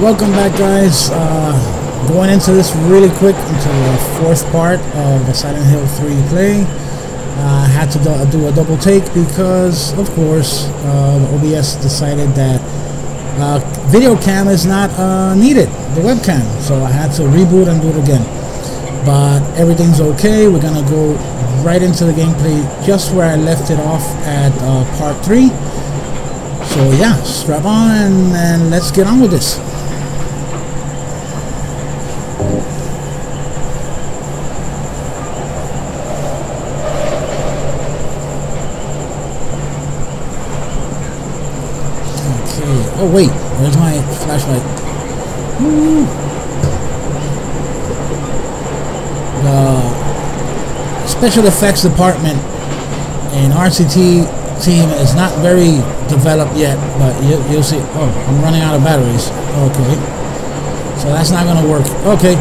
Welcome back, guys. Uh, going into this really quick into the fourth part of the Silent Hill 3 play. Uh, I had to do, do, a double take because, of course, uh, OBS decided that uh, video cam is not uh, needed, the webcam. So I had to reboot and do it again. But everything's okay. We're gonna go right into the gameplay just where I left it off at uh, part 3. So yeah, strap on and, and let's get on with this. Oh wait, where's my flashlight? Hmm. The special effects department in RCT team is not very developed yet, but you, will see. Oh, I'm running out of batteries. Okay, so that's not gonna work. Okay,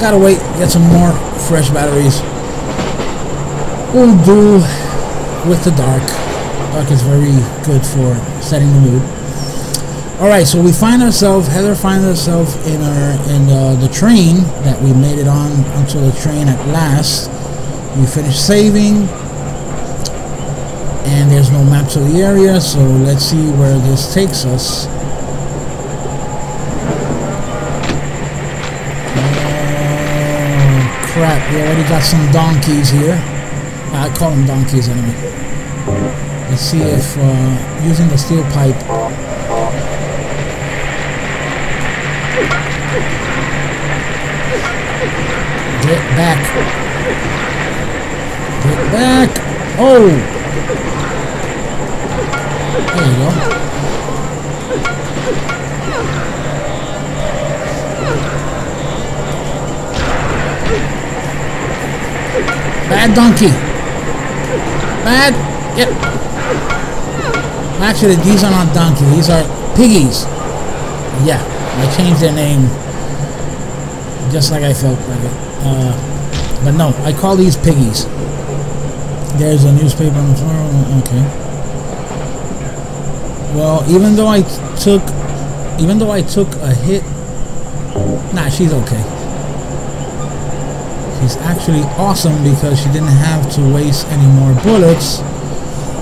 gotta wait, get some more fresh batteries. We'll do with the dark. Dark is very good for setting the mood. All right, so we find ourselves, Heather finds herself in our in uh, the train that we made it on until the train at last. We finished saving, and there's no map to the area, so let's see where this takes us. Oh, crap, we already got some donkeys here. I call them donkeys anyway. Let's see if uh, using the steel pipe Get back. Get back. Oh. There you go. Bad donkey. Bad. Yep. Actually, these are not donkey. These are piggies. Yeah, I changed their name just like I felt like it. Uh, but no, I call these piggies. There's a newspaper on the floor. Okay. Well, even though I took, even though I took a hit, nah, she's okay. She's actually awesome because she didn't have to waste any more bullets,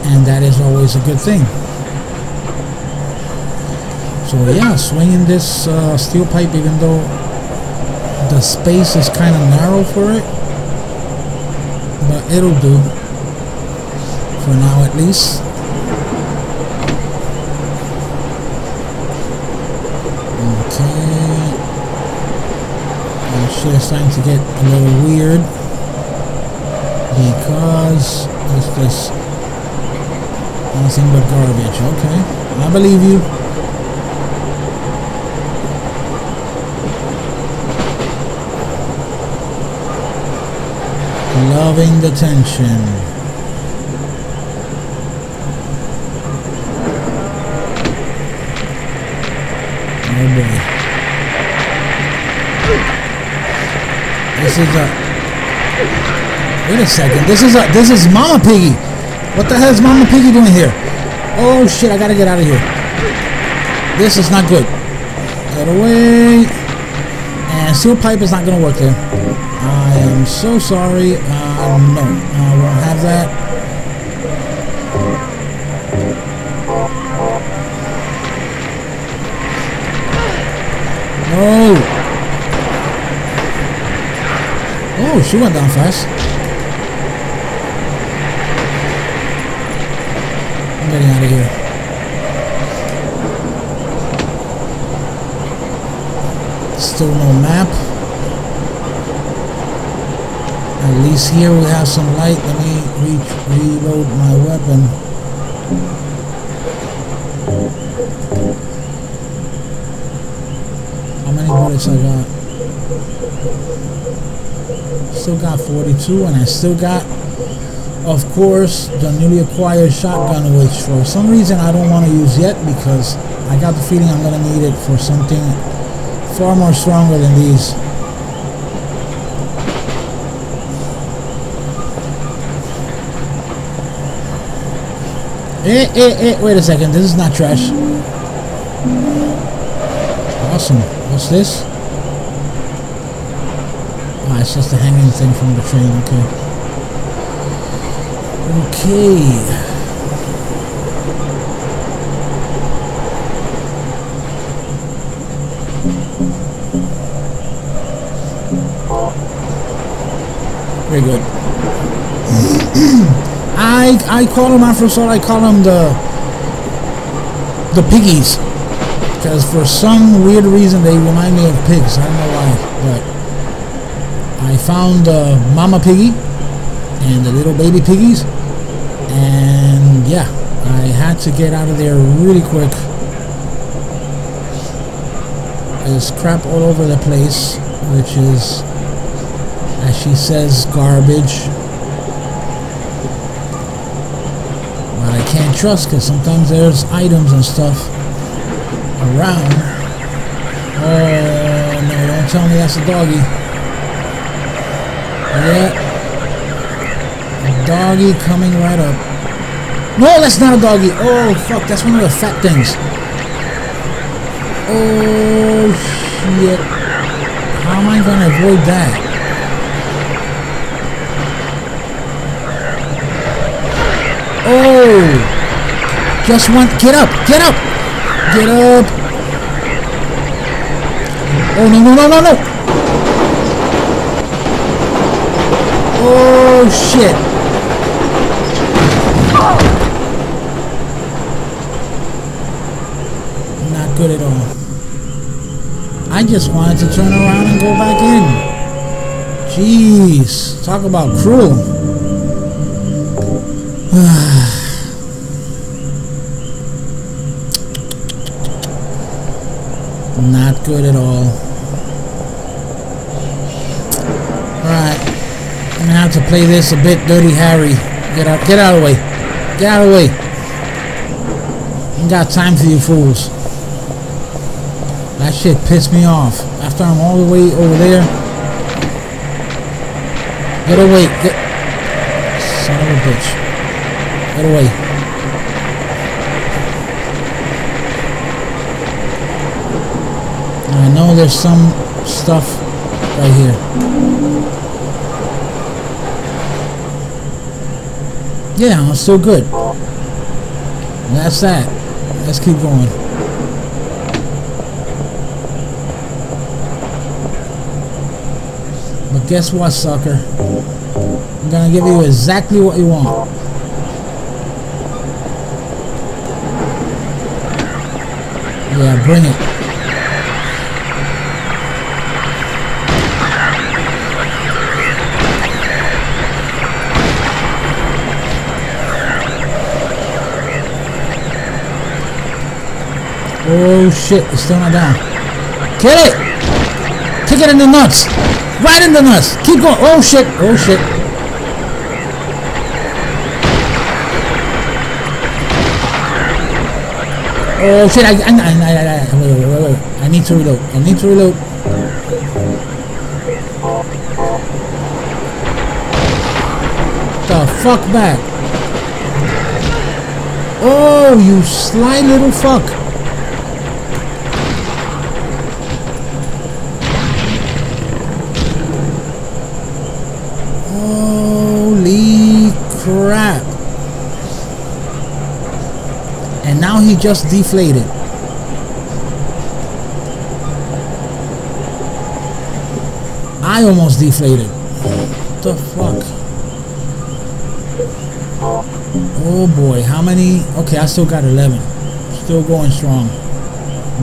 and that is always a good thing. So yeah, swinging this uh, steel pipe, even though the space is kind of narrow for it but it'll do. For now at least. Okay. And shit is starting to get a little weird because it's just nothing but garbage. Okay. I believe you Loving the tension. Oh boy. This is a... Wait a second. This is a... This is Mama Piggy. What the hell is Mama Piggy doing here? Oh shit, I gotta get out of here. This is not good. Get away. And steel pipe is not gonna work there. I am so sorry. Uh, no, I won't have that. No. Oh, she went down fast. I'm getting out of here. Still no map. At least here we have some light. Let me re reload my weapon. How many bullets I got? Still got 42 and I still got, of course, the newly acquired shotgun which for some reason I don't want to use yet because I got the feeling I'm going to need it for something far more stronger than these. Eh, eh, eh, wait a second. This is not trash. Awesome. What's this? Ah, it's just a hanging thing from the train. Okay. Okay. Very good. I I call them all I call them the the piggies because for some weird reason they remind me of pigs. I don't know why, but I found Mama Piggy and the little baby piggies, and yeah, I had to get out of there really quick. There's crap all over the place, which is as she says, garbage. But I can't trust because sometimes there's items and stuff around. Oh no, don't tell me that's a doggy. Yeah. A doggy coming right up. No, that's not a doggy. Oh fuck, that's one of the fat things. Oh shit. How am I gonna avoid that? Oh! Just one. Get up! Get up! Get up! Oh, no, no, no, no, no! Oh, shit! Not good at all. I just wanted to turn around and go back in. Jeez. Talk about cruel. Not good at all. Alright. I'm gonna have to play this a bit dirty Harry. Get out get out of the way. Get out of the way. Ain't got time for you fools. That shit pissed me off. After I'm all the way over there. Get away. Get son of a bitch. Get away. I know there's some stuff right here. Yeah, I'm still good. that's that. Let's keep going. But guess what, sucker? I'm gonna give you exactly what you want. Yeah, bring it. Oh shit, it's still not down. Kill it! Kick it in the nuts! Right in the nuts! Keep going! Oh shit! Oh shit! Oh shit, I, I, I, I, I. I need to reload. I need to reload. The fuck back. Oh, you sly little fuck. Crap. And now he just deflated. I almost deflated. What the fuck? Oh boy, how many? Okay, I still got 11. Still going strong.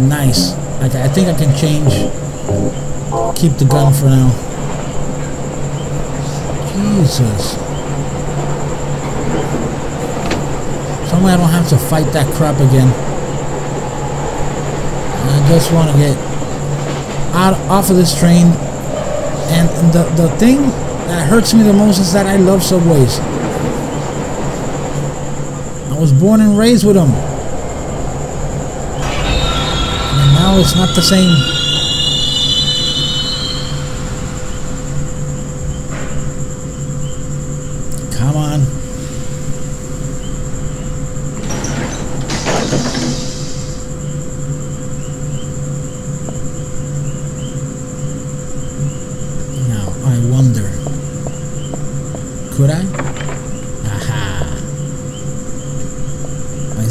Nice. Okay, I think I can change. Keep the gun for now. Jesus. I don't have to fight that crap again. I just want to get out off of this train. And the, the thing that hurts me the most is that I love subways. I was born and raised with them. And now it's not the same.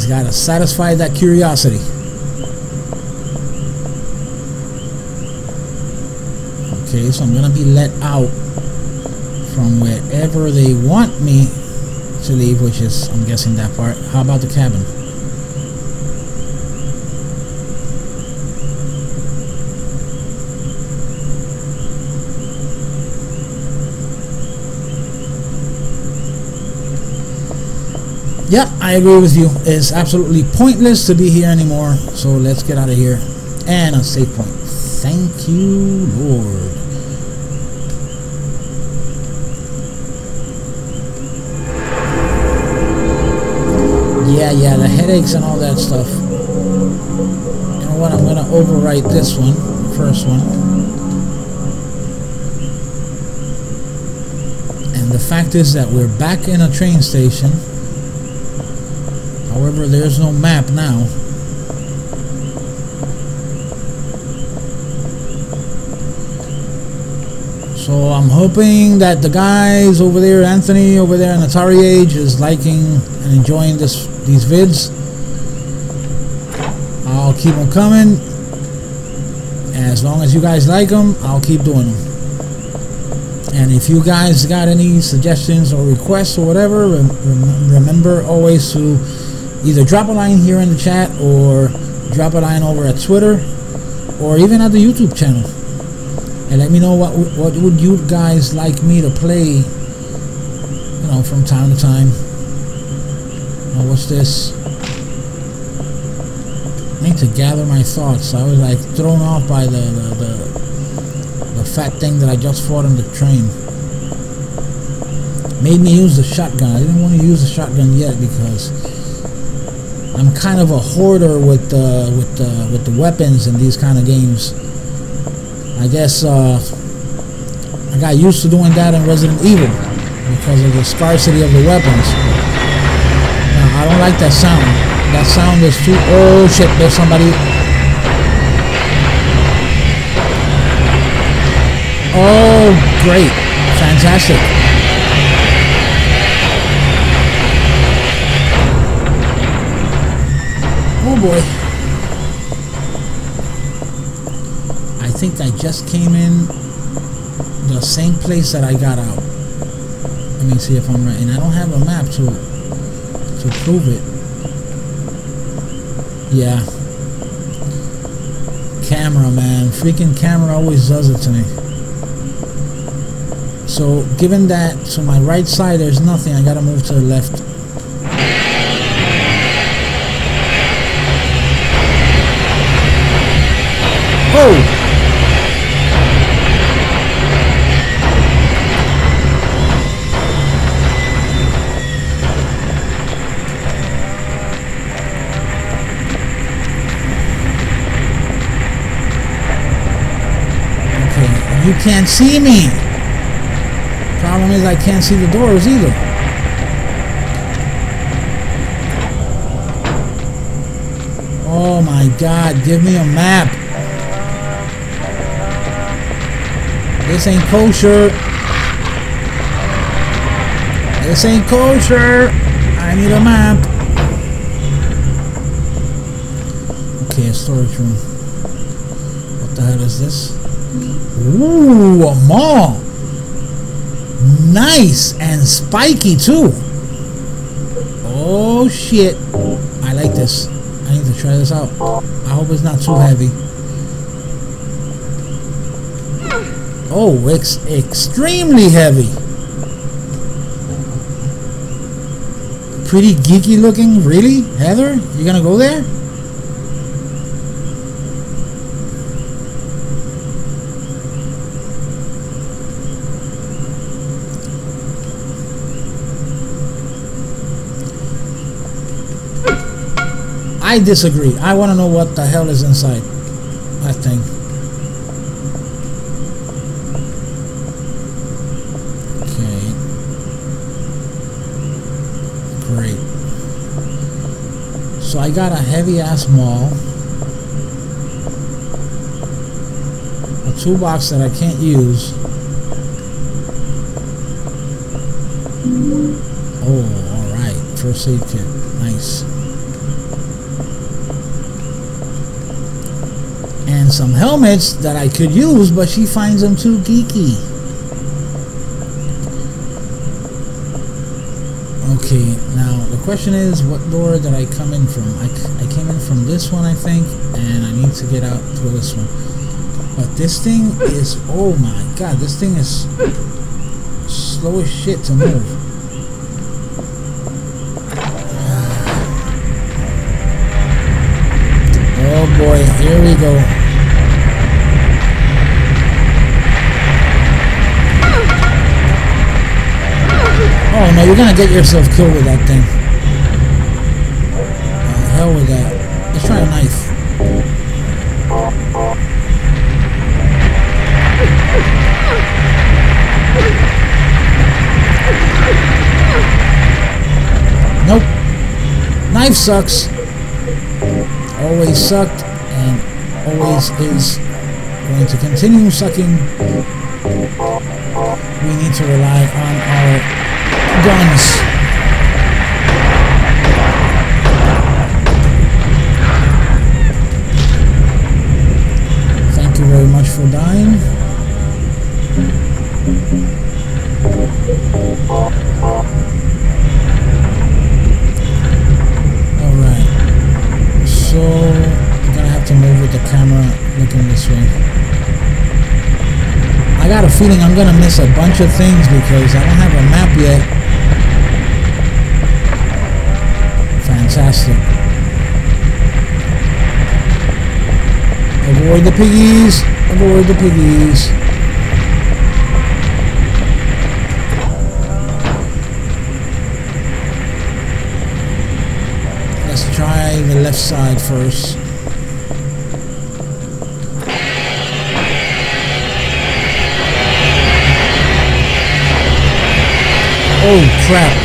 It's got to satisfy that curiosity. Okay, so I'm going to be let out from wherever they want me to leave, which is, I'm guessing, that part. How about the cabin? Yep, I agree with you. It's absolutely pointless to be here anymore. So let's get out of here. And a save point. Thank you, Lord. Yeah, yeah, the headaches and all that stuff. You know what? I'm going to overwrite this one, first one. And the fact is that we're back in a train station. However, there's no map now. So I'm hoping that the guys over there, Anthony over there in AtariAge, is liking and enjoying this these vids. I'll keep them coming. As long as you guys like them, I'll keep doing them. And if you guys got any suggestions or requests or whatever, rem remember always to either drop a line here in the chat or drop a line over at Twitter or even at the YouTube channel. And let me know what what would you guys like me to play you know from time to time. What's this? I need to gather my thoughts. I was like thrown off by the the, the, the fat thing that I just fought on the train. Made me use the shotgun. I didn't want to use the shotgun yet because I'm kind of a hoarder with uh, with uh, with the weapons in these kind of games I guess uh, I got used to doing that in Resident Evil because of the scarcity of the weapons. Now, I don't like that sound. That sound is too... Oh, shit, there's somebody... Oh, great. Fantastic. Boy. think I just came in the same place that I got out. Let me see if I'm right. And I don't have a map to to prove it. Yeah. Camera, man. Freaking camera always does it to me. So, given that to my right side there's nothing, I gotta move to the left. Oh! You can't see me. Problem is I can't see the doors either. Oh my god, give me a map. This ain't kosher. This ain't kosher. I need a map. Okay, storage room. What the hell is this? Ooh, a maul. Nice and spiky too. Oh shit. I like this. I need to try this out. I hope it's not too heavy. Oh, it's extremely heavy. Pretty geeky looking. Really? Heather? You gonna go there? I disagree. I want to know what the hell is inside I thing. So I got a heavy ass maul. A toolbox that I can't use. Oh, alright. First aid kit. Nice. And some helmets that I could use, but she finds them too geeky. Question is, what door did I come in from? I, I came in from this one, I think, and I need to get out through this one. But this thing is, oh my god, this thing is slow as shit to move. Oh boy, here we go. Oh no, you're gonna get yourself killed with that thing. With that. Let's try a knife. Nope. Knife sucks always sucked and always is going to continue sucking. We need to rely on our guns. The camera looking this way. I got a feeling I'm gonna miss a bunch of things because I don't have a map yet. Fantastic. Avoid the piggies. Avoid the piggies. Let's try the left side first. Oh crap.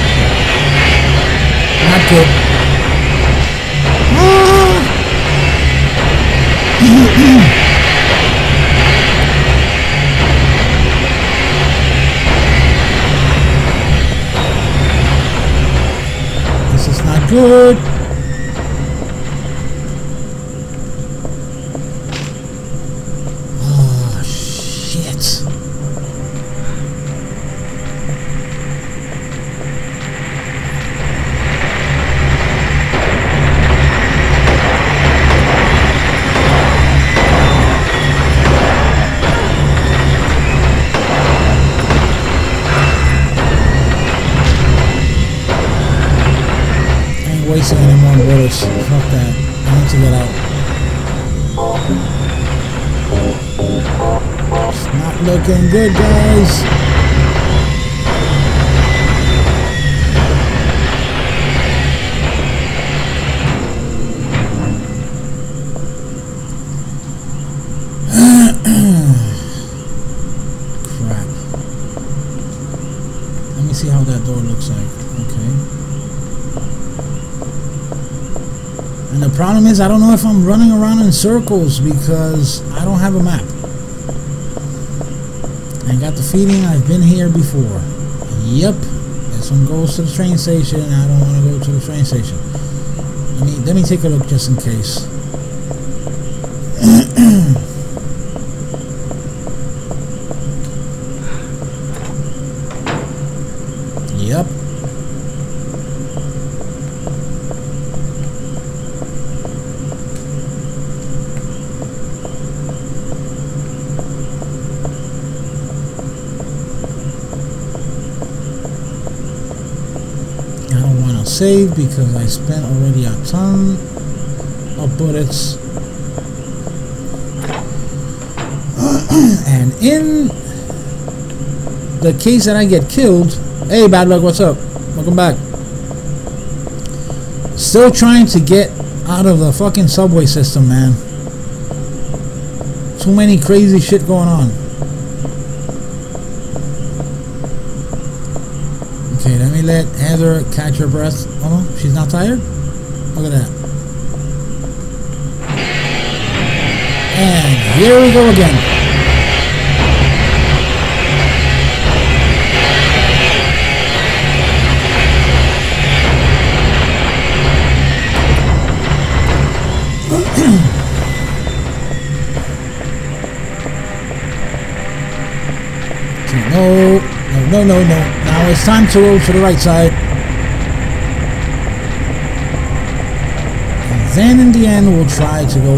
Not good. This is not good. Is I don't know if I'm running around in circles because I don't have a map. I got the feeling I've been here before. Yep. This one goes to the train station. I don't want to go to the train station. Let me, let me take a look just in case. save because I spent already a ton of bullets. and in the case that I get killed, hey bad luck, what's up? Welcome back. Still trying to get out of the fucking subway system, man. Too many crazy shit going on. Okay, let me let Heather catch her breath. She's not tired? Look at that. And here we go again. no, no, no, no. Now it's time to roll to the right side. Then in the end we'll try to go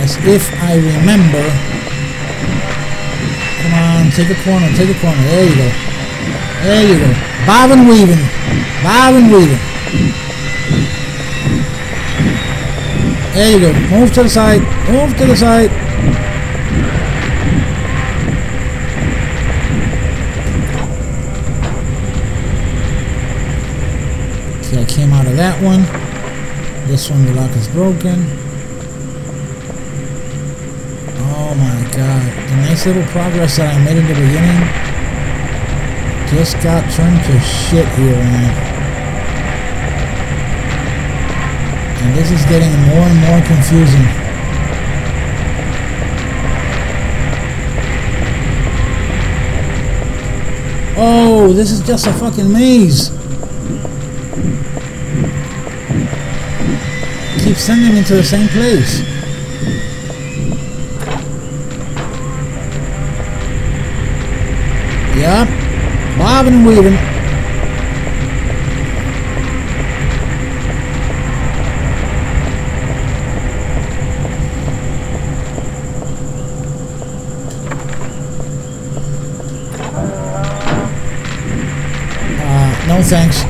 as if I remember. Come on, take a corner, take a corner. There you go. There you go. Bob and weaving. Bob and weaving. There you go. Move to the side. Move to the side. Okay, I came out of that one. This one, the lock is broken. Oh my god. The nice little progress that I made in the beginning just got turned to shit here, man. And this is getting more and more confusing. Oh, this is just a fucking maze. Keep sending me to the same place. Yep. Bobbing and weaving. Uh, no thanks.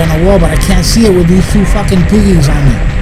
On the wall, but I can't see it with these two fucking piggies on me.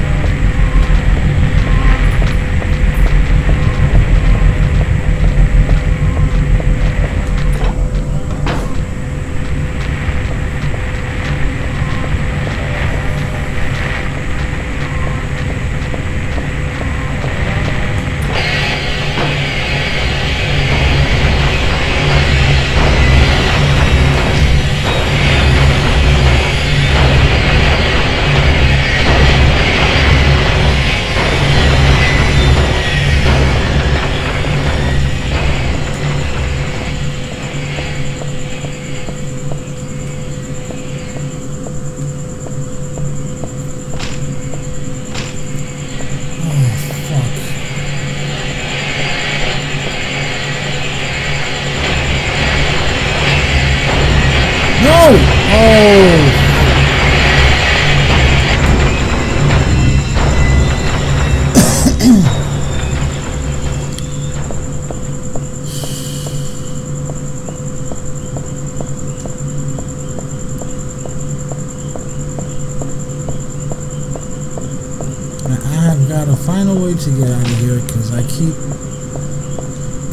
To get out of here because I keep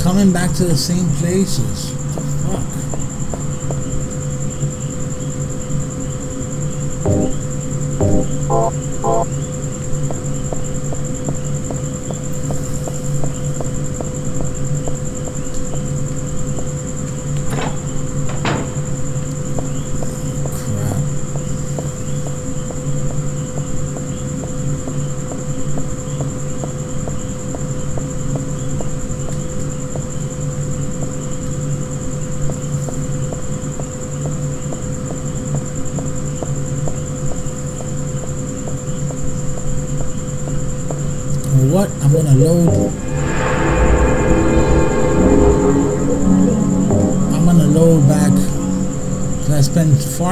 coming back to the same places.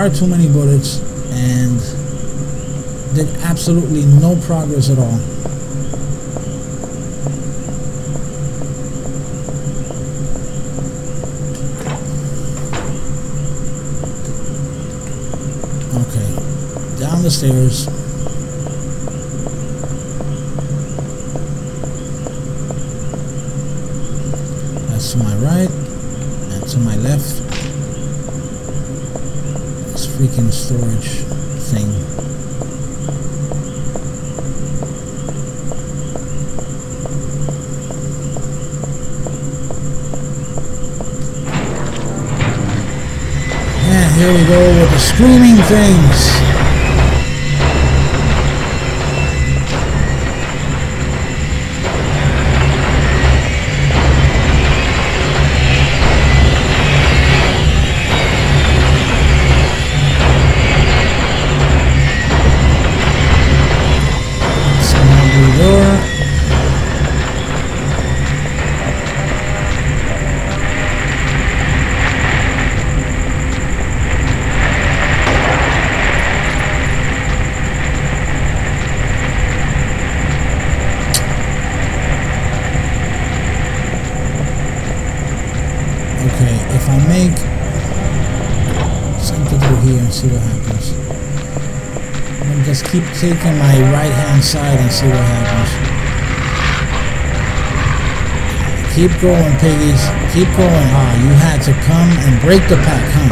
Far too many bullets and did absolutely no progress at all. Things. Keep taking my right hand side and see what happens. Keep going, piggies. Keep going. Ah, you had to come and break the pack, huh?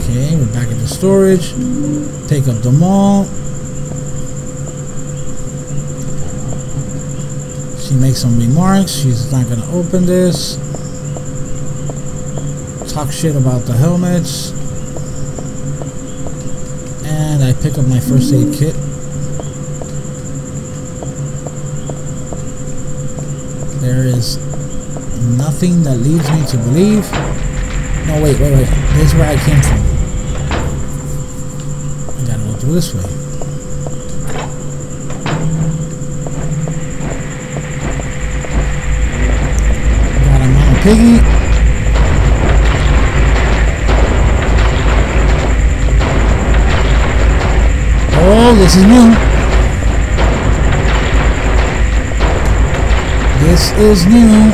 Okay, we're back at the storage. Take up the maul. She makes some remarks. She's not gonna open this. Talk shit about the helmets. I pick up my first aid kit. There is nothing that leads me to believe. No, wait, wait, wait. This is where I came from. I gotta go through this way. A mama piggy. This is new. This is new.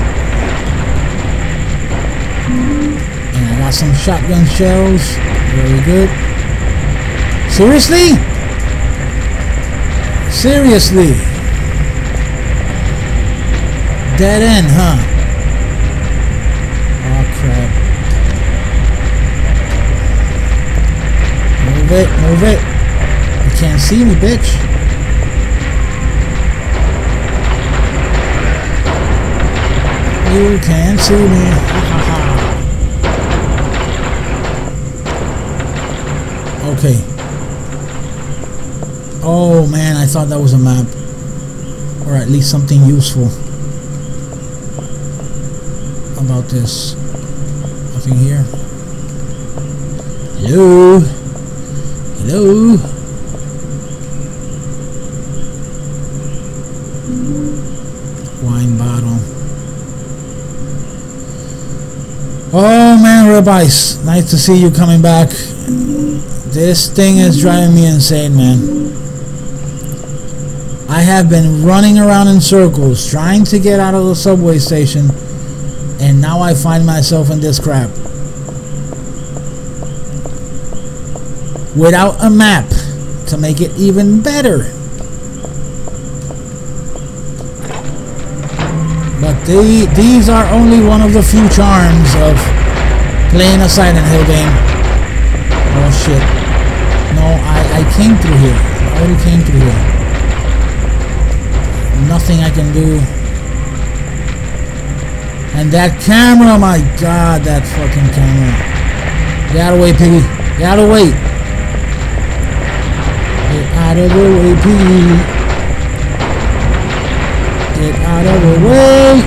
And I got some shotgun shells. Very good. Seriously? Seriously? Dead end, huh? Oh crap. Move it, move it. Can't see me, bitch. You can't see me. Okay. Oh man, I thought that was a map. Or at least something useful about this. Nothing here. Hello? Hello? Wine bottle. Oh man, Ribice! Nice to see you coming back. This thing is driving me insane, man. I have been running around in circles trying to get out of the subway station, and now I find myself in this crap. Without a map to make it even better. These are only one of the few charms of playing a Silent Hill game. Oh shit. No, I, I came through here. I already came through here. Nothing I can do. And that camera, my god, that fucking camera. Get out of the way, piggy. Get out of the way. Get out of the way, piggy. Way.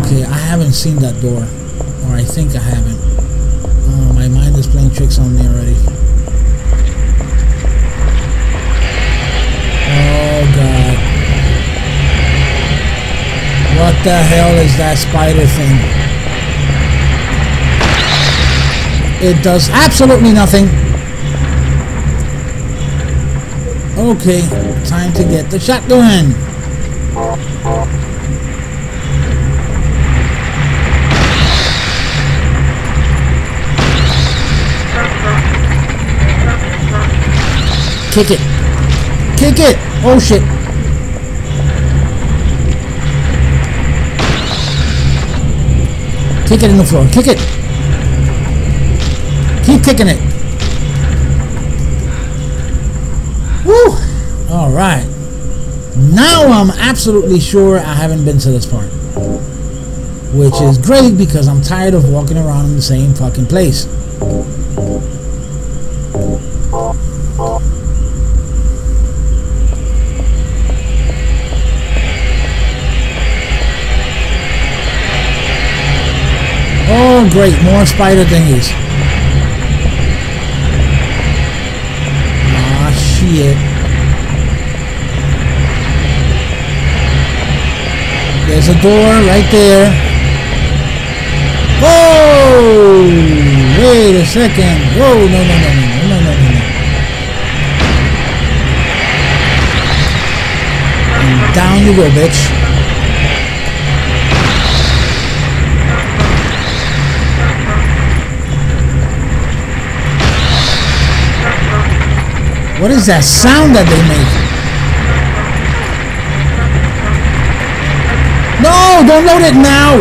Okay, I haven't seen that door. Or I think I haven't. Oh, my mind is playing tricks on me already. Oh god. What the hell is that spider thing? It does absolutely nothing. Okay, time to get the shotgun. Kick it. Kick it. Oh shit. Kick it in the floor. Kick it. Keep kicking it. All right. Now I'm absolutely sure I haven't been to this part. Which is great because I'm tired of walking around in the same fucking place. Oh great, more spider thingies. Ah shit. There's a door right there. Oh! Wait a second. Whoa, no, no, no, no, no, no, no, no. And down you go, bitch. What is that sound that they make? No, don't load it now.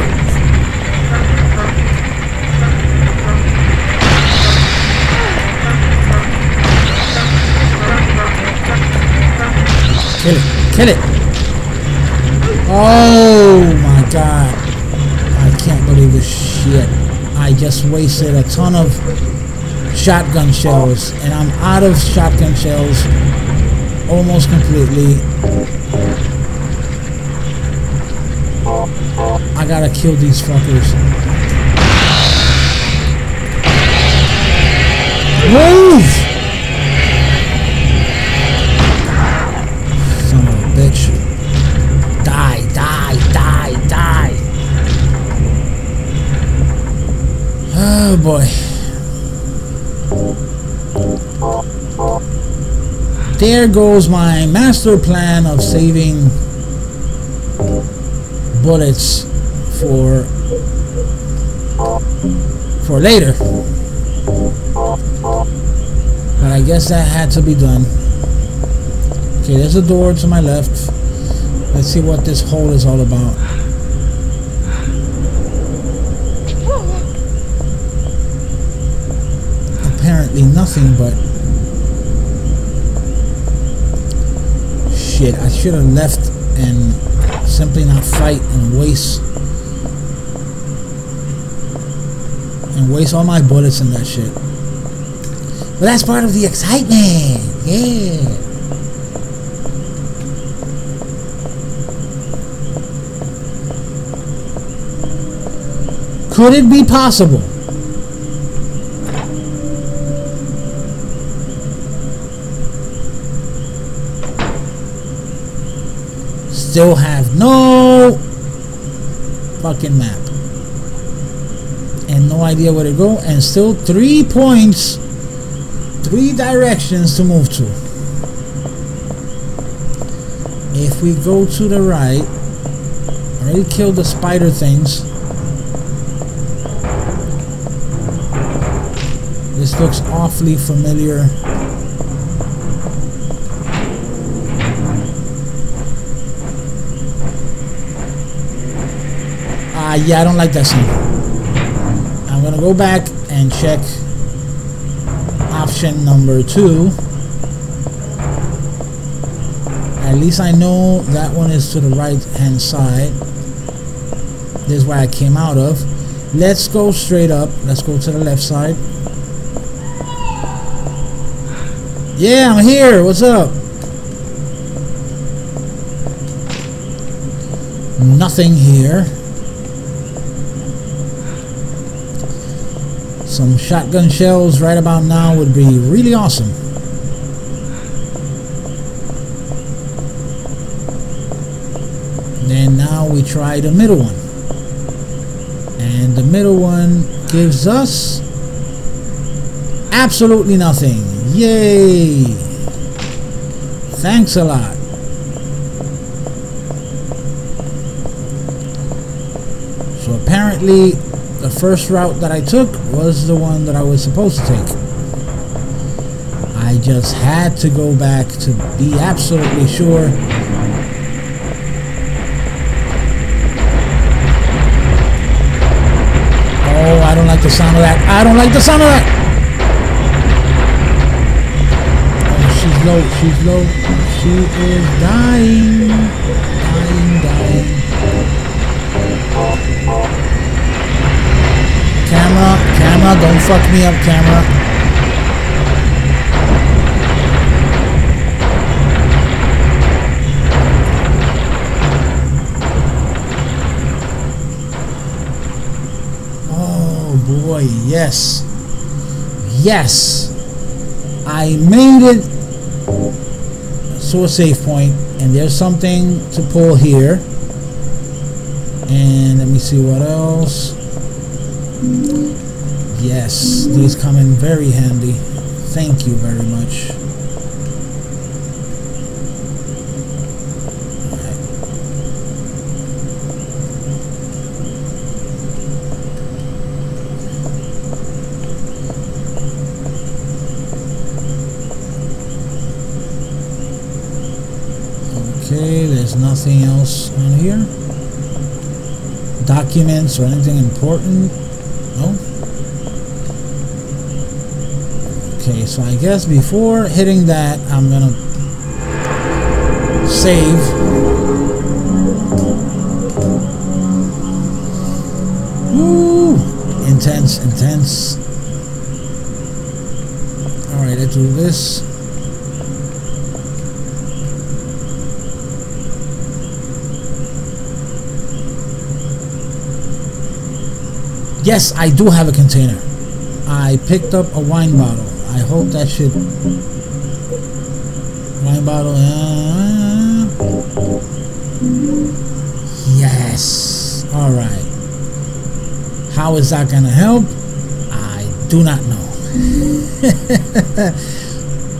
Kill it. Kill it. Oh my god. I can't believe this shit. I just wasted a ton of shotgun shells and I'm out of shotgun shells almost completely I gotta kill these fuckers. Move! Son of a bitch. Die die die die. Oh boy. There goes my master plan of saving bullets for for later. But I guess that had to be done. Okay there's a door to my left. Let's see what this hole is all about. Apparently nothing but shit. I should have left and simply not fight and waste and waste all my bullets and that shit. But that's part of the excitement. Yeah. Could it be possible? still have no fucking map. No idea where to go. And still three points, three directions to move to. If we go to the right, already killed the spider things. This looks awfully familiar. Uh, yeah, I don't like that scene. Go back and check option number two. At least I know that one is to the right hand side. This is where I came out of. Let's go straight up. Let's go to the left side. Yeah, I'm here. What's up? Nothing here. Some shotgun shells right about now would be really awesome. Then now we try the middle one. And the middle one gives us absolutely nothing. Yay! Thanks a lot. So apparently the first route that I took was the one that I was supposed to take. I just had to go back to be absolutely sure. Oh, I don't like the sound of that. I don't like the sound of that. Oh, she's low. She's low. She is dying. Camera, camera, don't fuck me up, camera. Oh boy, yes. Yes. I made it to a safe point, and there's something to pull here. And let me see what else. Yes, these come in very handy. Thank you very much. Okay, there's nothing else on here documents or anything important no okay so I guess before hitting that I'm gonna save Woo! intense intense alright let's do this Yes, I do have a container. I picked up a wine bottle. I hope that should... Wine bottle... Yes. Alright. How is that to help? I do not know.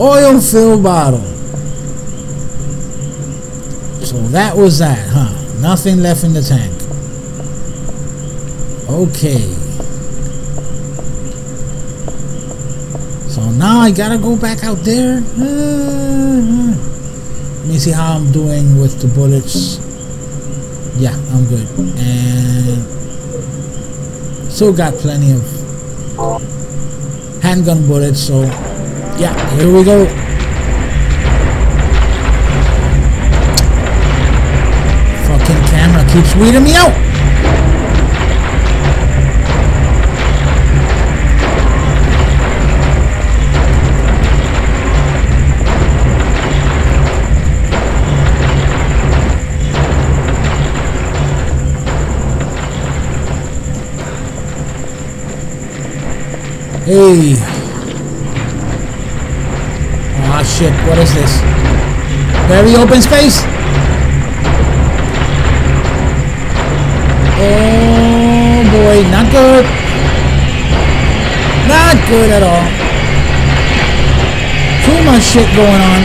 Oil fill bottle. So that was that, huh? Nothing left in the tank. Okay. Now I gotta go back out there. Let me see how I'm doing with the bullets. Yeah, I'm good. And still got plenty of handgun bullets. So yeah, here we go. Fucking camera keeps weeding me out. Hey. Ah, oh, shit. What is this? Very open space. Oh, boy. Not good. Not good at all. Too much shit going on.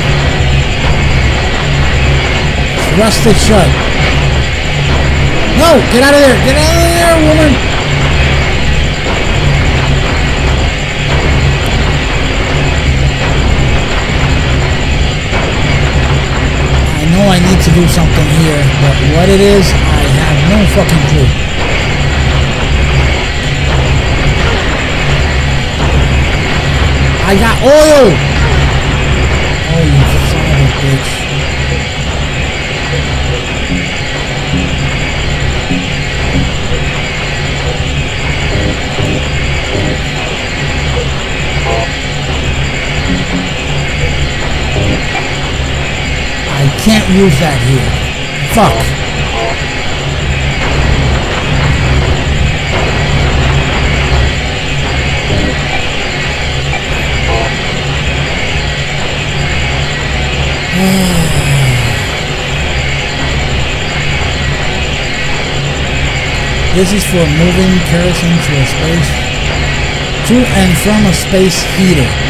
Rusted shut. No! Get out of there! Get out of there, woman! To do something here, but what it is, I have no fucking clue. I got oil! Can't use that here. Fuck. This is for moving kerosene to a space to and from a space heater.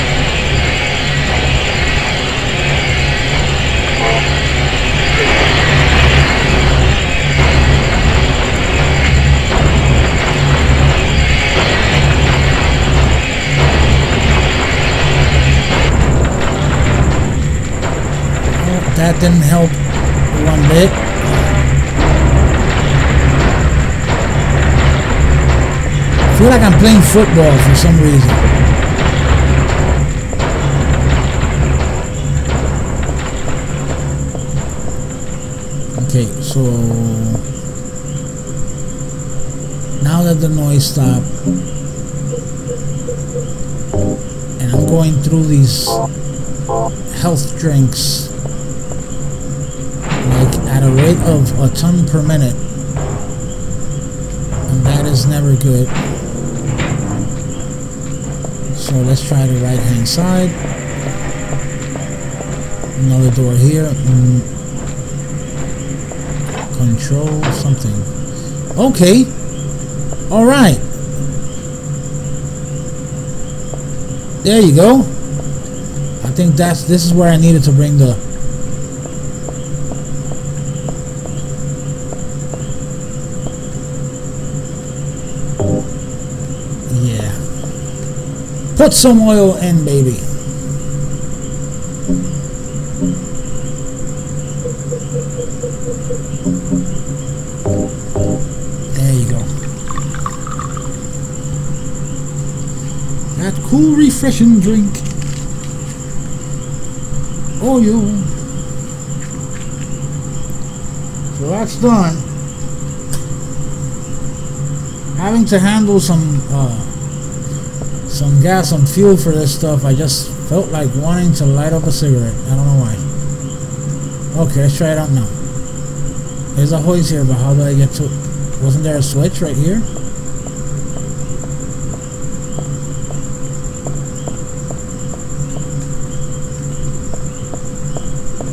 That didn't help one bit. I feel like I'm playing football for some reason. Okay, so now that the noise stopped and I'm going through these health drinks rate of a ton per minute and that is never good. So let's try the right hand side. Another door here. Mm. control something. Okay. All right. There you go. I think that's this is where I needed to bring the put some oil in baby. There you go. That cool refreshing drink. Oil so that's done. Having to handle some uh, some gas, some fuel for this stuff, I just felt like wanting to light up a cigarette. I don't know why. Okay, let's try it out now. There's a hose here, but how do I get to it? Wasn't there a switch right here?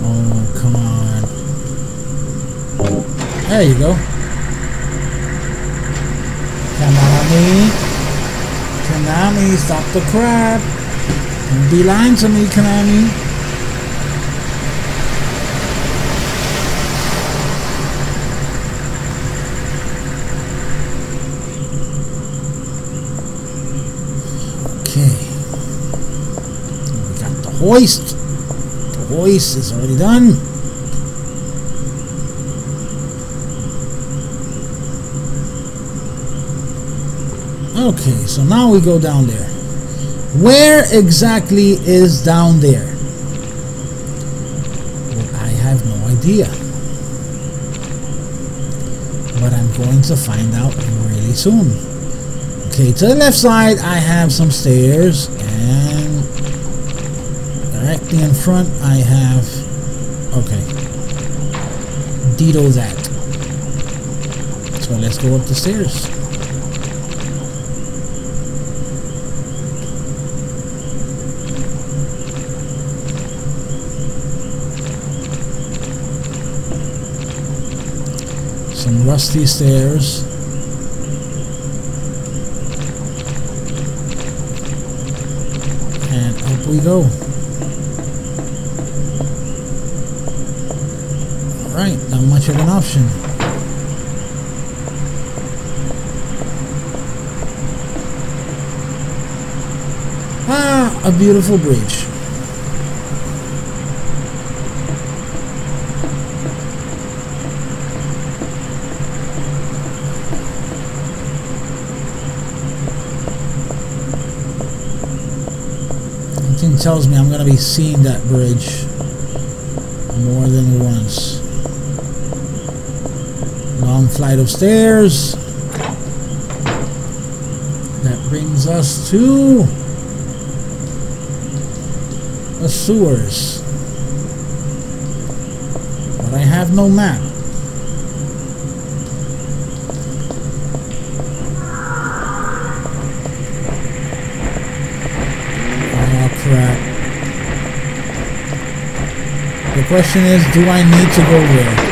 Oh, come on. There you go. Konami. Konami, stop the crap. Be lying to me, Konami. Okay. We got the hoist. The hoist is already done. Okay, so now we go down there. Where exactly is down there? Well, I have no idea. But I'm going to find out really soon. Okay, to the left side, I have some stairs, and directly in front, I have. Okay. Dito that. So let's go up the stairs. some rusty stairs. And up we go. Alright, not much of an option. Ah, a beautiful bridge. Tells me I'm going to be seeing that bridge more than once. Long flight of stairs. That brings us to the sewers. But I have no map. Question is, do I need to go there?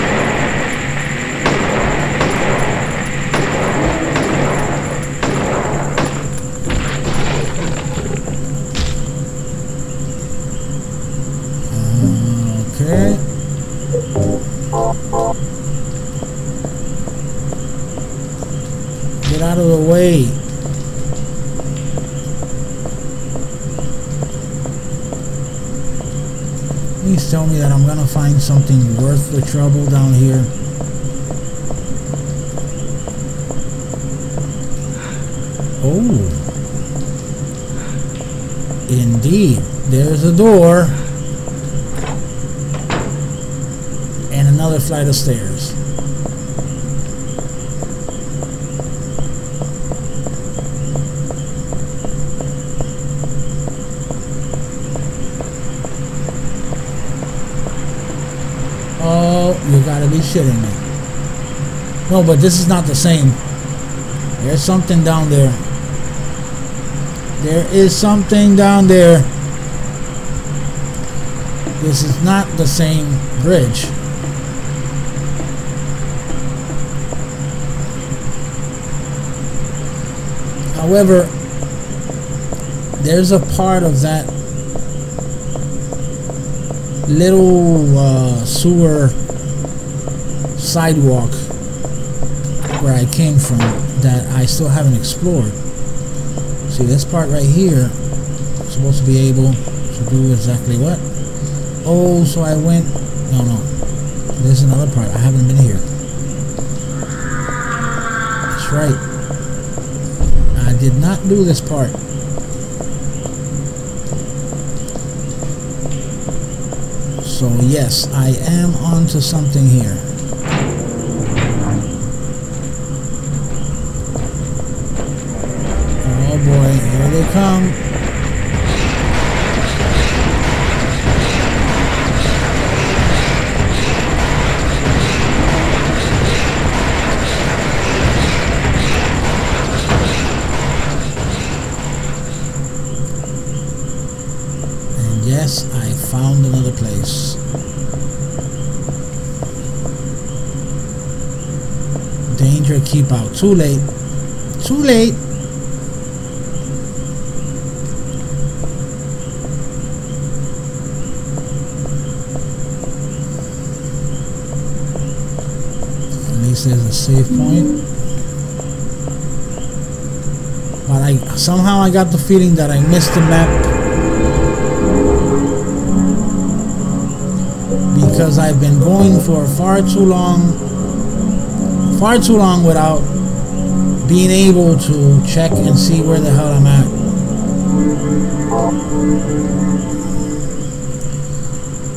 Please tell me that I'm gonna find something worth the trouble down here. Oh. Indeed. There's a door. And another flight of stairs. You gotta be shitting me. No, but this is not the same. There's something down there. There is something down there. This is not the same bridge. However, there's a part of that little uh, sewer sidewalk where I came from that I still haven't explored. See this part right here I'm supposed to be able to do exactly what? Oh, so I went no no. There's another part. I haven't been here. That's right. I did not do this part. So yes, I am onto something here. Too late. Too late. At least there's a safe point. But I somehow I got the feeling that I missed the map because I've been going for far too long far too long without being able to check and see where the hell I'm at.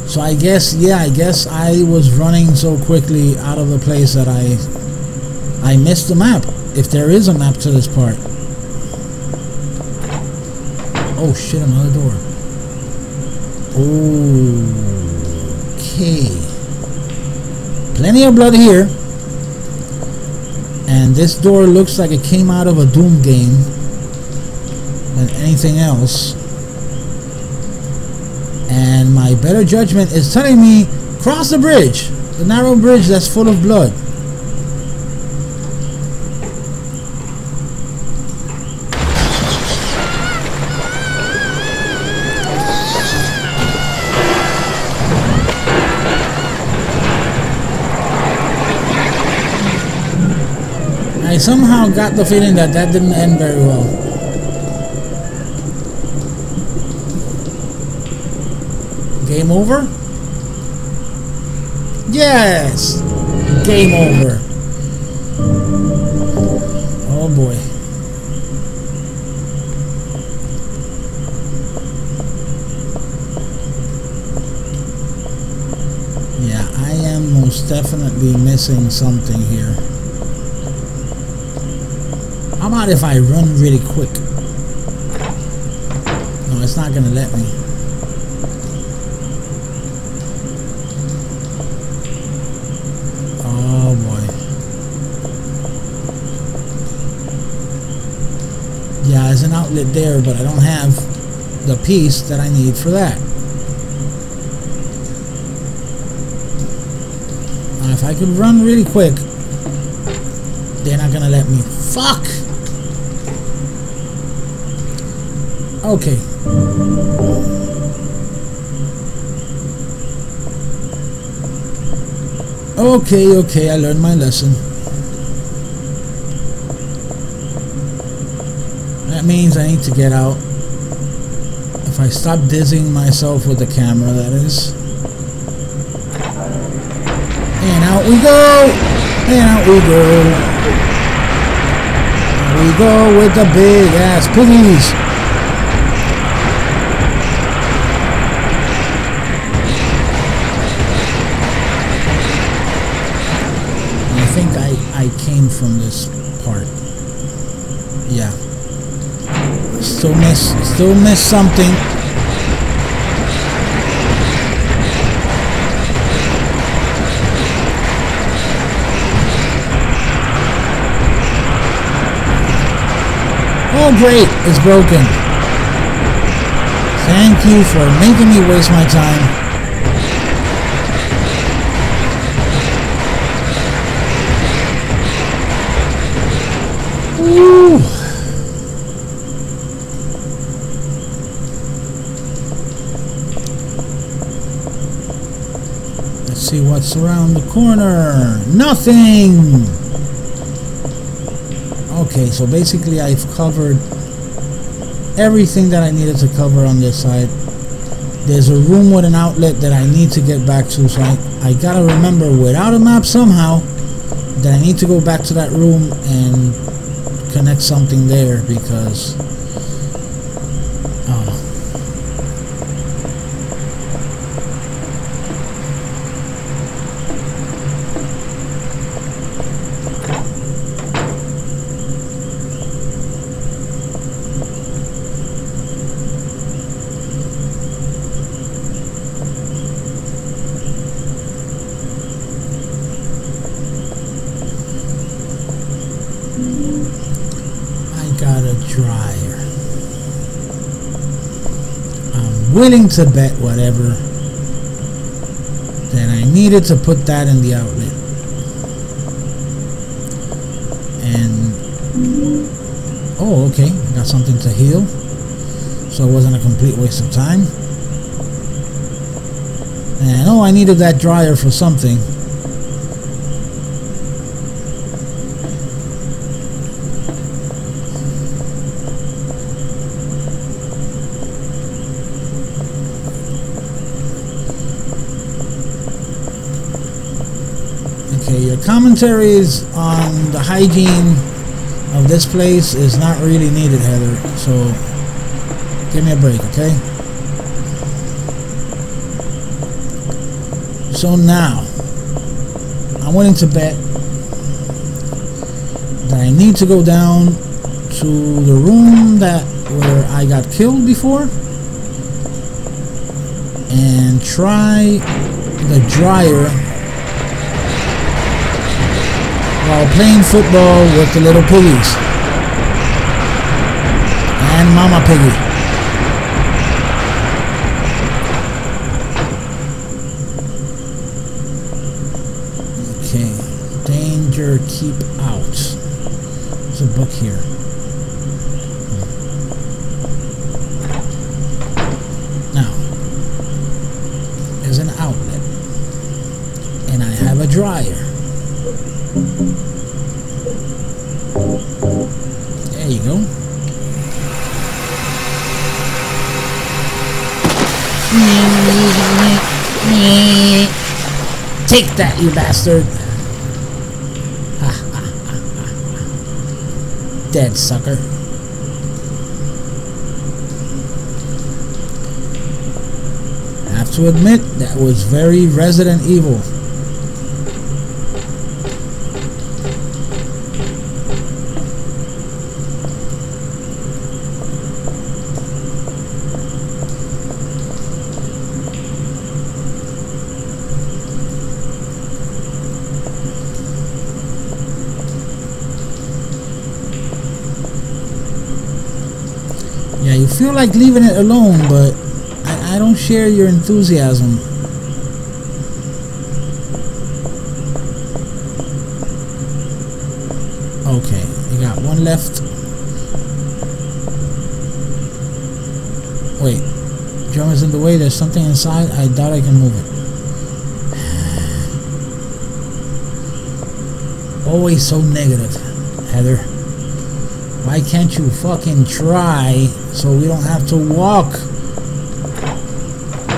So I guess yeah, I guess I was running so quickly out of the place that I I missed the map. If there is a map to this part. Oh shit, another door. Okay. Plenty of blood here. And this door looks like it came out of a Doom game than anything else. And my better judgment is telling me cross the bridge. The narrow bridge that's full of blood. Somehow got the feeling that that didn't end very well. Game over? Yes! Game over. Oh boy. Yeah, I am most definitely missing something here. How if I run really quick? No, it's not gonna let me. Oh boy. Yeah, there's an outlet there, but I don't have the piece that I need for that. Now, if I could run really quick, they're not gonna let me. Fuck! Okay. Okay, okay, I learned my lesson. That means I need to get out. If I stop dizzying myself with the camera, that is. And out we go. And out we go. Out we go with the big ass piggies. I think I, I came from this part. Yeah. Still miss something. Oh great, it's broken. Thank you for making me waste my time. Ooh. See what's around the corner. Nothing! Okay, so basically I've covered everything that I needed to cover on this side. There's a room with an outlet that I need to get back to, so I, I gotta remember without a map somehow that I need to go back to that room and connect something there because willing to bet whatever that I needed to put that in the outlet. And oh, okay, got something to heal. So it wasn't a complete waste of time. And oh, I needed that dryer for something. Commentaries on the hygiene of this place is not really needed, Heather. So give me a break, okay? So now, I'm willing to bet that I need to go down to the room that where I got killed before and try the dryer while playing football with the little piggies and Mama Piggy. Okay, danger, keep out. There's a book here. Take that, you bastard! Dead sucker. I have to admit, that was very Resident Evil. Like leaving it alone, but I, I don't share your enthusiasm. Okay, you got one left. Wait, drum is in the way. There's something inside. I doubt I can move it. Always so negative, Heather. Why can't you fucking try so we don't have to walk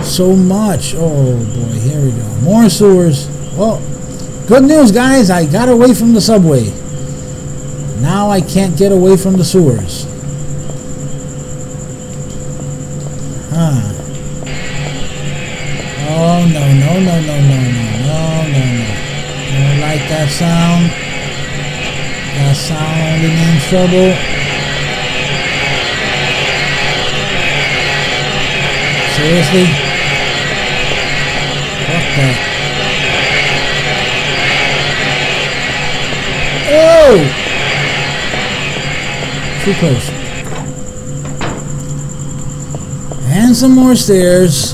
so much? Oh boy, here we go. More sewers. Well, Good news, guys. I got away from the subway. Now I can't get away from the sewers. Huh. Oh, no, no, no, no, no, no, no, no, no. Don't like that sound. That sound only means trouble. Seriously? Fuck that. Oh! Too close. And some more stairs.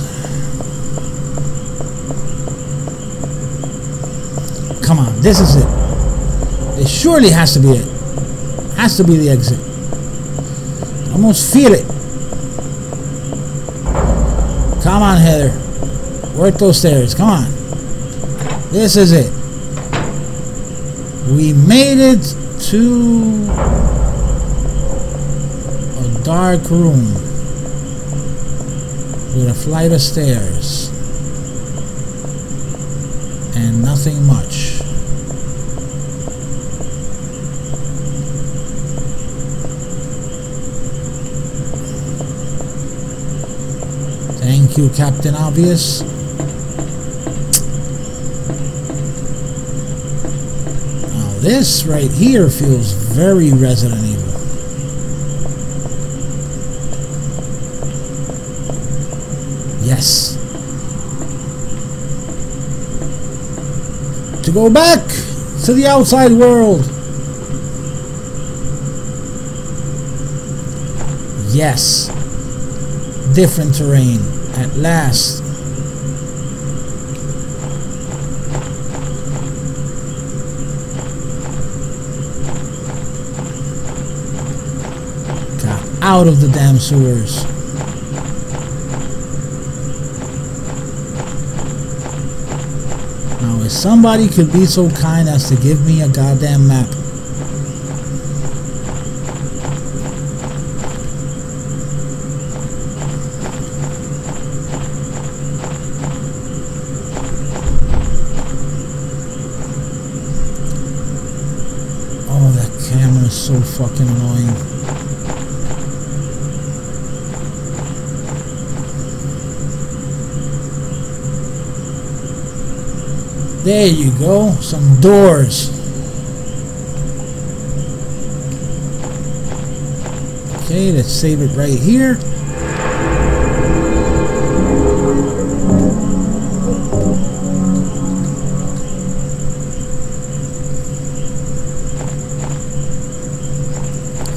Come on, this is it. Surely has to be it. Has to be the exit. Almost feel it. Come on, Heather. Work those stairs. Come on. This is it. We made it to a dark room with a flight of stairs and nothing much. Thank you, Captain Obvious. Now this right here feels very Resident Evil. Yes. To go back to the outside world. Yes. Different terrain. At last. Got out of the damn sewers. Now, if somebody could be so kind as to give me a goddamn map. Go, some doors. Okay, let's save it right here.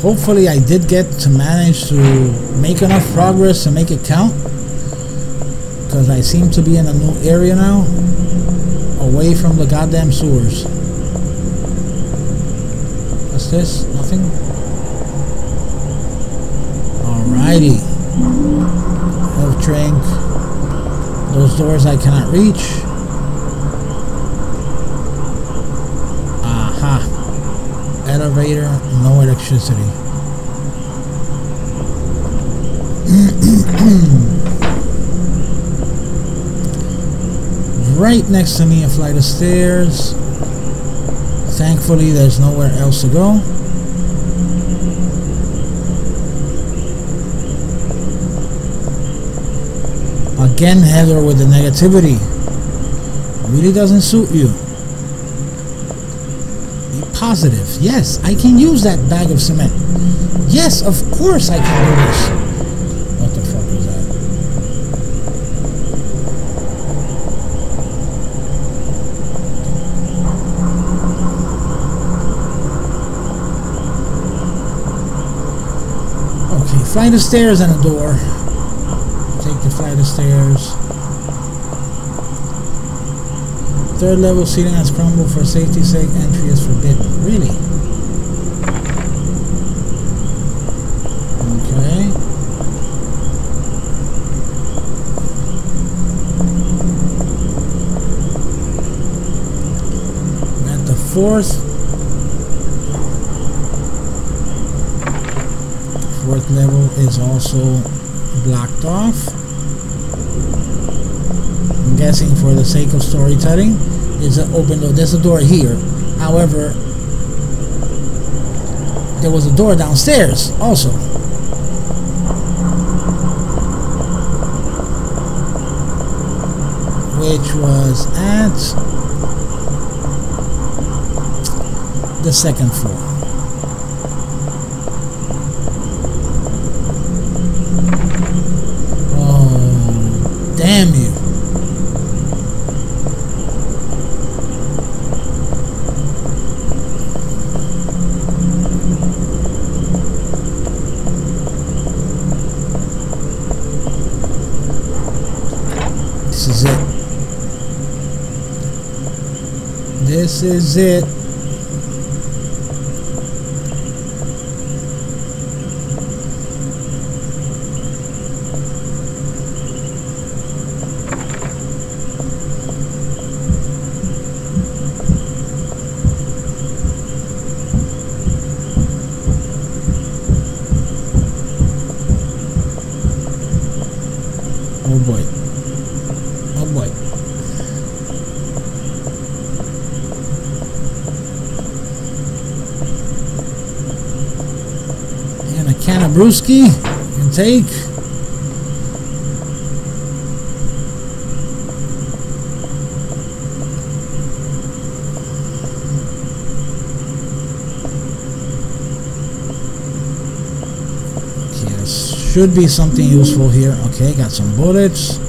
Hopefully I did get to manage to make enough progress to make it count. Because I seem to be in a new area now away from the goddamn sewers. What's this? Nothing? Alrighty. Health drink. Those doors I cannot reach. Aha. Elevator, no electricity. Right next to me a flight of stairs. Thankfully, there's nowhere else to go. Again, Heather with the negativity. Really doesn't suit you. Be positive. Yes, I can use that bag of cement. Yes, of course I can do this. What the fuck is that? Okay, flight of stairs and a door. Take the flight of stairs. Third level ceiling has crumbled for safety's sake. Entry is forbidden. Really? Okay. At the fourth fourth level is also blocked off. I'm guessing for the sake of storytelling. There's an open door. There's a door here. However, there was a door downstairs also. Which was at the second floor. Oh, damn you. This is it. This is it. Oh boy. Oh boy. And a can of brewski you can take. Okay, should be something useful here. Okay, got some bullets.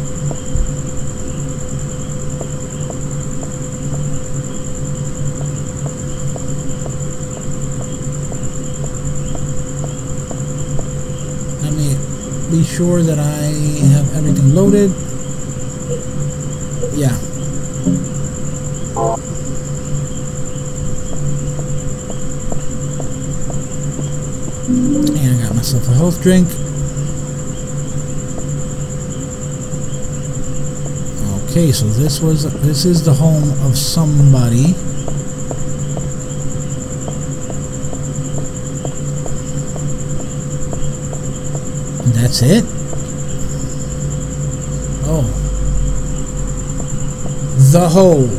Be sure that I have everything loaded. Yeah. And I got myself a health drink. Okay, so this was this is the home of somebody. That's it? Oh. The hole.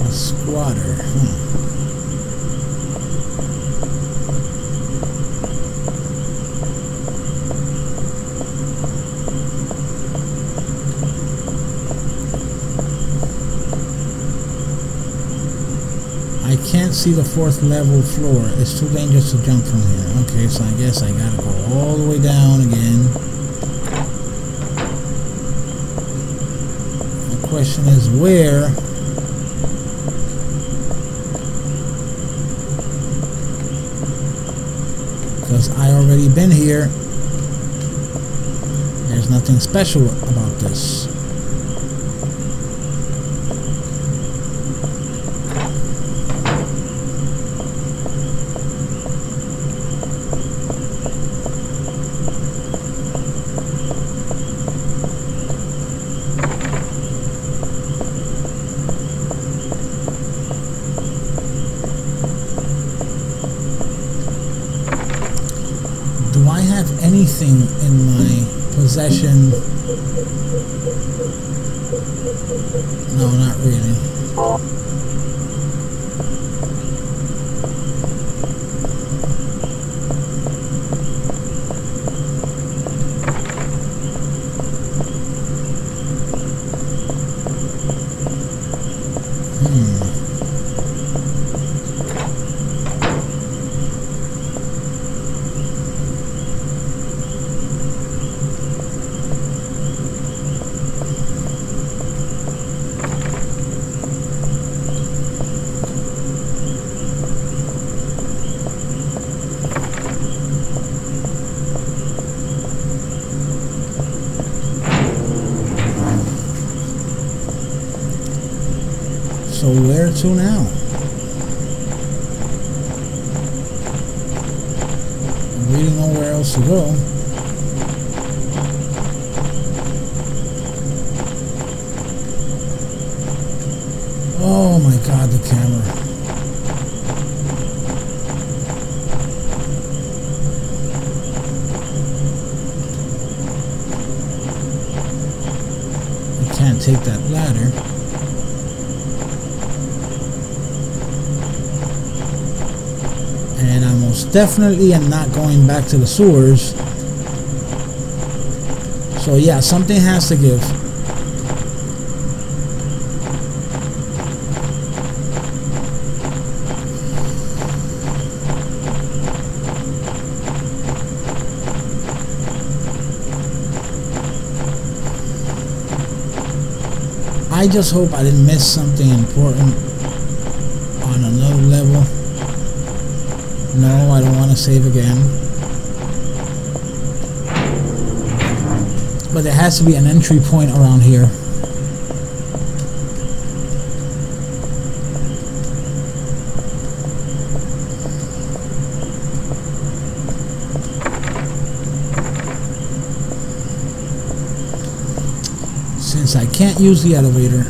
A squatter. Hmm. I can't see the fourth level floor. It's too dangerous to jump from here. Okay, so I guess I gotta go all the way down again. The question is where? Because I already been here. There's nothing special about this. Possession? Where to now? Really nowhere else to go. Definitely am not going back to the sewers. So yeah, something has to give. I just hope I didn't miss something important to save again. But there has to be an entry point around here. Since I can't use the elevator,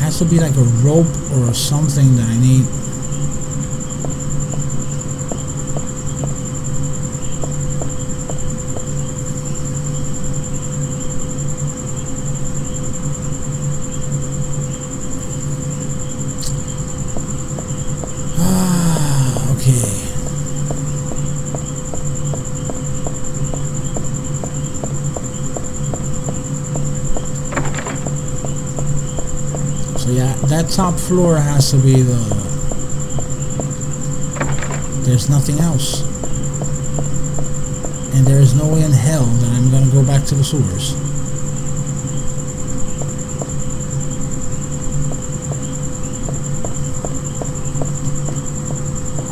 has to be like a rope or something that I need. Ah, okay. Top floor has to be the... There's nothing else. And there is no way in hell that I'm gonna go back to the sewers.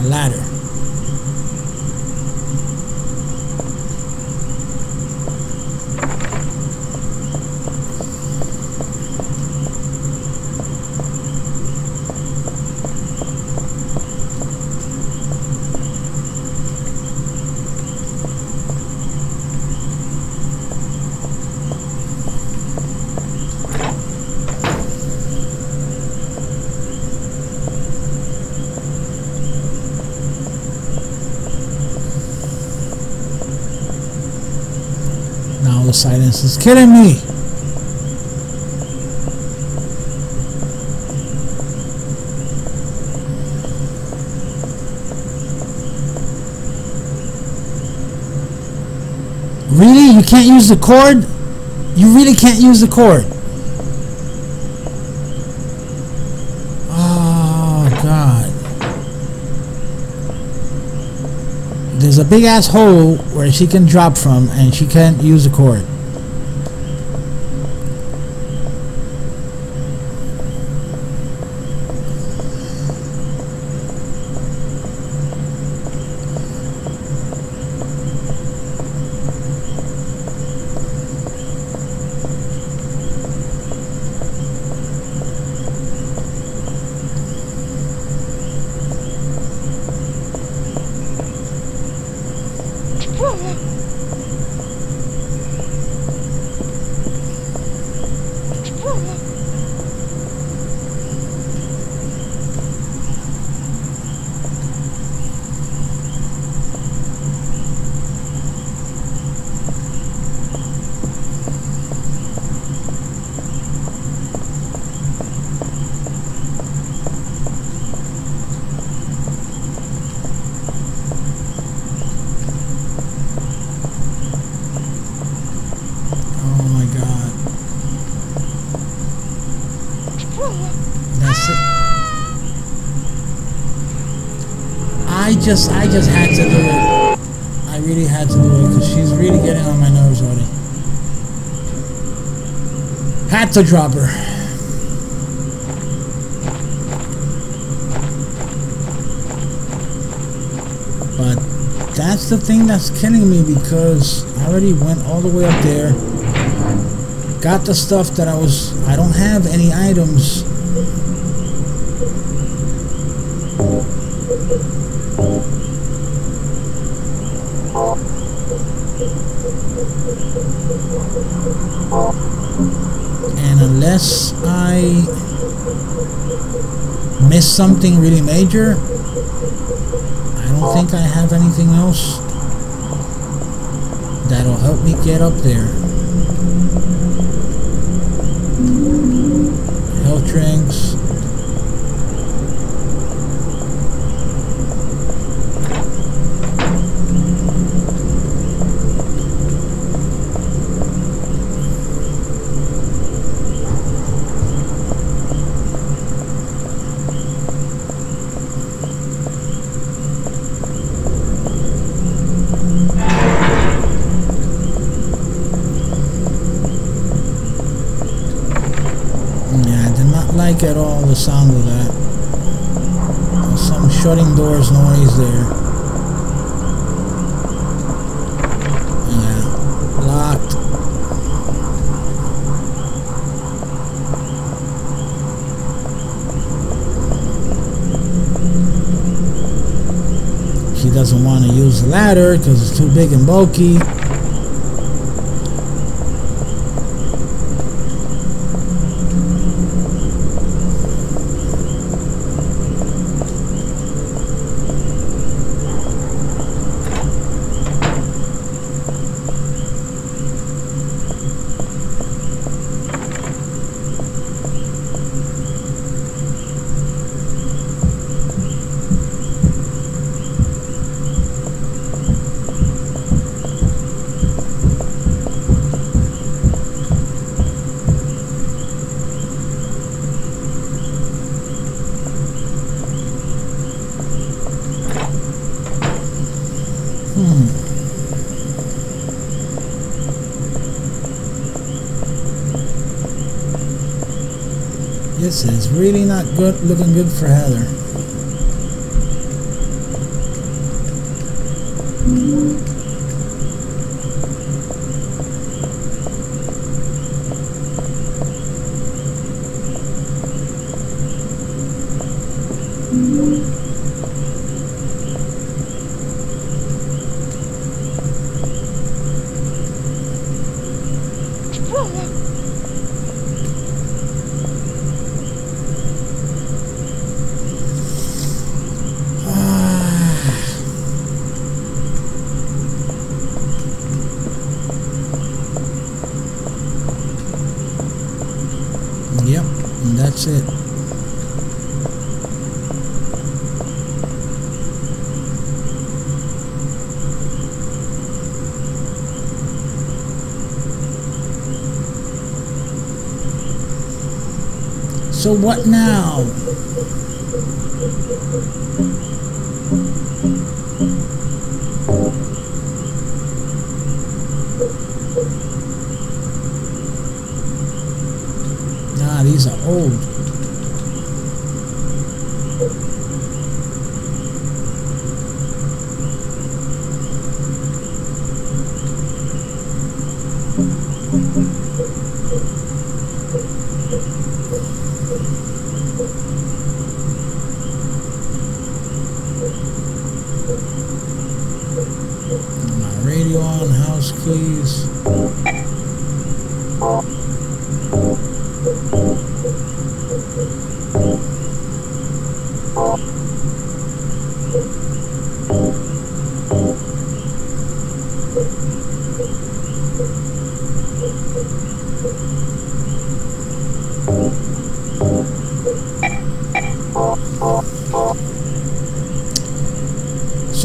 A ladder. Silence is killing me. Really? You can't use the cord? You really can't use the cord? Big ass hole where she can drop from and she can't use the cord. Oh my god. That's it. I just, I just had to do it. I really had to do it because she's really getting on my nerves already. Had to drop her. But that's the thing that's killing me because I already went all the way up there. Got the stuff that I was... I don't have any items. Unless I miss something really major, I don't think I have anything else. That'll help me get up there. Big and bulky. Really not good looking good for Heather. So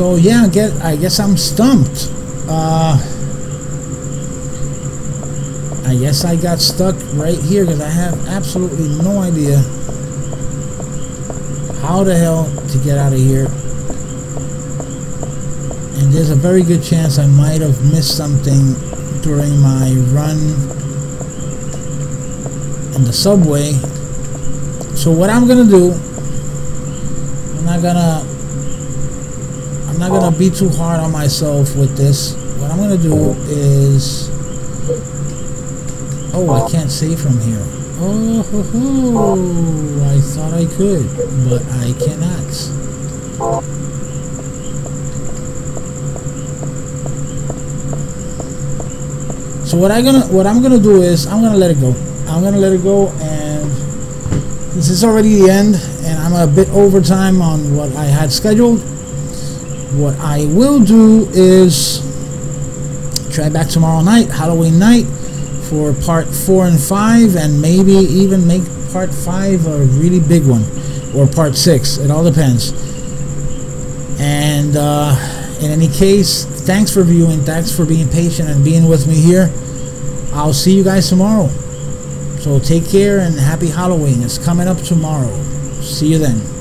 So yeah, I get. I guess I'm stumped. Uh, I guess I got stuck right here because I have absolutely no idea how the hell to get out of here. And there's a very good chance I might have missed something during my run in the subway. So what I'm gonna do, I'm not gonna gonna be too hard on myself with this. What I'm gonna do is Oh, I can't save from here. Oh, ho, ho. I thought I could, but I cannot. So what I gonna what I'm gonna do is I'm gonna let it go. I'm gonna let it go, and this is already the end, and I'm a bit over time on what I had scheduled. What I will do is try back tomorrow night, Halloween night, for part four and five, and maybe even make part five a really big one, or part six. It all depends. And uh, in any case, thanks for viewing. Thanks for being patient and being with me here. I'll see you guys tomorrow. So take care and happy Halloween. It's coming up tomorrow. See you then.